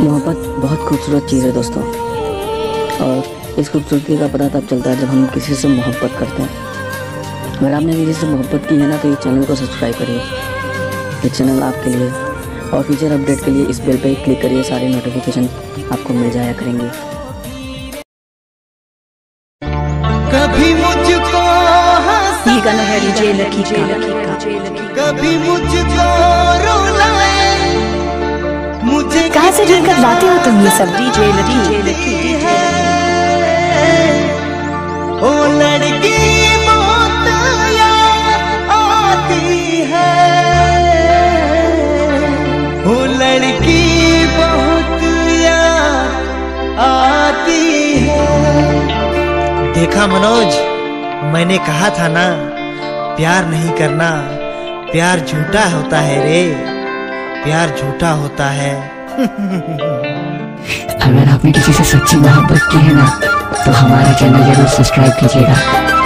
मोहब्बत बहुत खूबसूरत चीज़ है दोस्तों। और इस खूबसूरती का पता तब चलता है जब हम किसी से मोहब्बत करते हैं। अगर आपने किसी से मोहब्बत की है ना तो ये चैनल को सब्सक्राइब करिए। ये चैनल आपके लिए और फ्यूचर अपडेट के लिए इस बेल पर क्लिक करिए सारे नोटिफिकेशन आपको मिल जाया करेंगे। कभी मुझको हंसा ये गाना है डीजे लकी का। कभी मुझको मुझे कहाँ से ढूंढ कर लाते हो तुम ये सब? DJ Lucky. है। ओ लड़की है। लड़की बहुत आती है। देखा मनोज मैंने कहा था ना प्यार नहीं करना प्यार झूठा होता है रे। प्यार झूठा होता है। अगर आपने किसी से सच्ची मोहब्बत की है ना तो हमारा चैनल ज़रूर सब्सक्राइब कीजिएगा।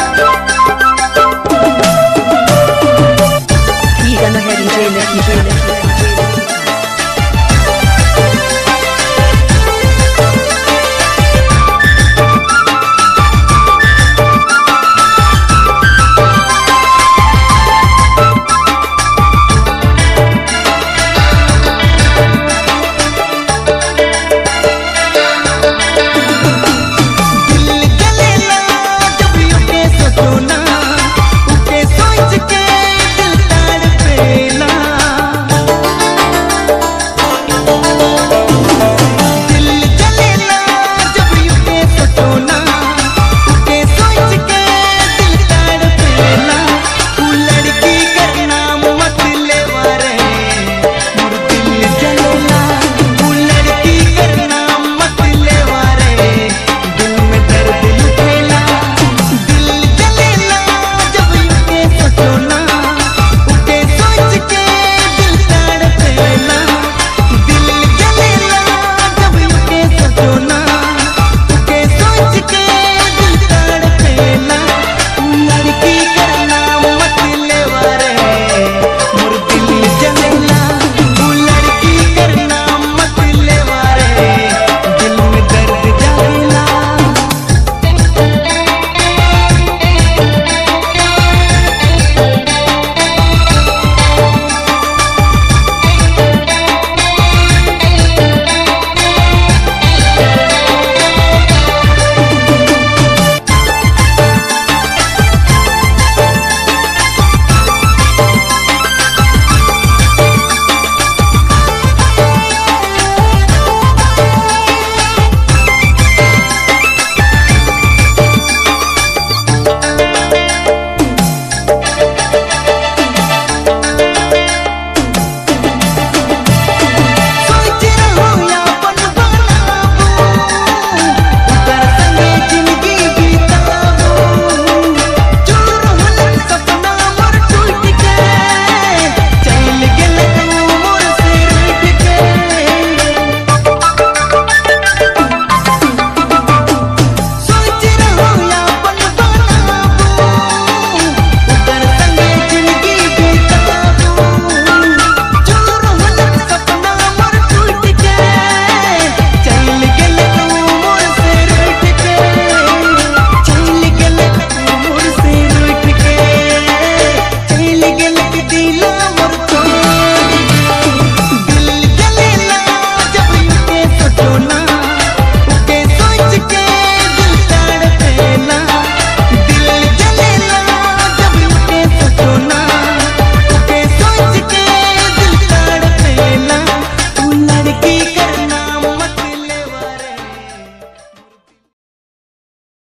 Yeah.